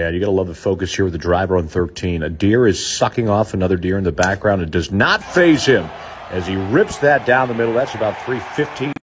Yeah, you got to love the focus here with the driver on 13. A deer is sucking off another deer in the background. It does not faze him as he rips that down the middle. That's about 315.